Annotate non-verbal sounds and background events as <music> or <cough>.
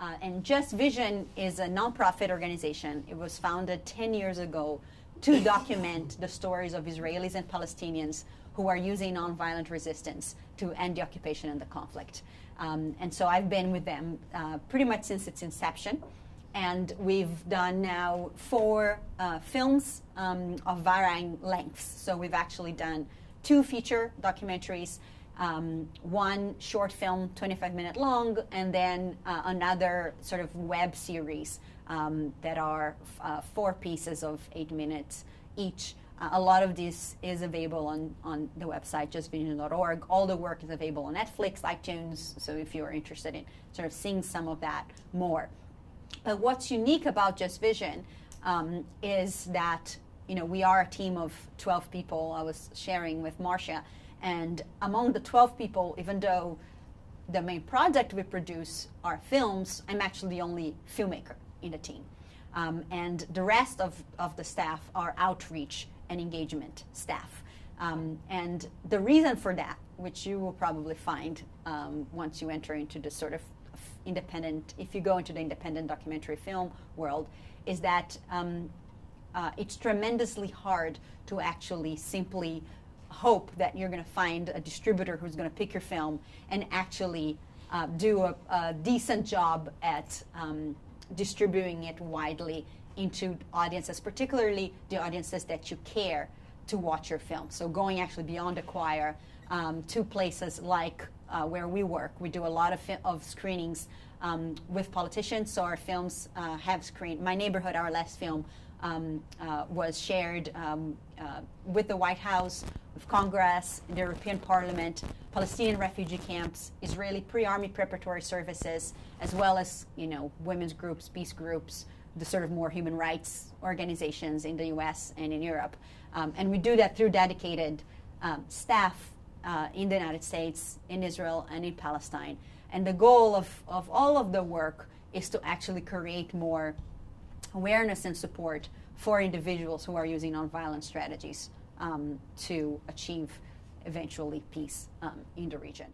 Uh, and Just Vision is a nonprofit organization. It was founded 10 years ago to <laughs> document the stories of Israelis and Palestinians who are using nonviolent resistance to end the occupation and the conflict. Um, and so I've been with them uh, pretty much since its inception. And we've done now four uh, films um, of varying lengths. So we've actually done two feature documentaries, um, one short film, 25 minute long, and then uh, another sort of web series um, that are uh, four pieces of eight minutes each. Uh, a lot of this is available on, on the website, justvision.org. All the work is available on Netflix, iTunes, so if you're interested in sort of seeing some of that more. But what's unique about Just Vision um, is that you know we are a team of 12 people. I was sharing with Marcia, and among the 12 people, even though the main project we produce are films, I'm actually the only filmmaker in the team. Um, and the rest of, of the staff are outreach and engagement staff. Um, and the reason for that, which you will probably find um, once you enter into the sort of independent, if you go into the independent documentary film world, is that um, uh, it's tremendously hard to actually simply hope that you're going to find a distributor who's going to pick your film and actually uh, do a, a, decent job at um, distributing it widely into audiences, particularly the audiences that you care to watch your film. So going actually beyond the choir um, to places like uh, where we work. We do a lot of, of screenings um, with politicians, so our films uh, have screened. My Neighborhood, our last film, um, uh, was shared um, uh, with the White House, with Congress, the European Parliament, Palestinian refugee camps, Israeli pre-army preparatory services, as well as you know women's groups, peace groups, the sort of more human rights organizations in the U.S. and in Europe, um, and we do that through dedicated um, staff uh, in the United States, in Israel, and in Palestine. And the goal of, of all of the work is to actually create more awareness and support for individuals who are using nonviolent strategies um, to achieve eventually peace um, in the region.